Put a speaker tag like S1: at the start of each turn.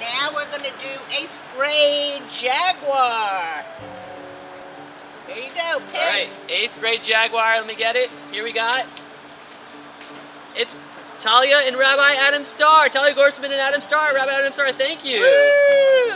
S1: now we're gonna do eighth grade Jaguar. There you go, Pig.
S2: All right, eighth grade Jaguar. Let me get it. Here we got. It's Talia and Rabbi Adam Starr. Talia Gorsman and Adam Starr. Rabbi Adam Starr, thank you.
S1: Woo!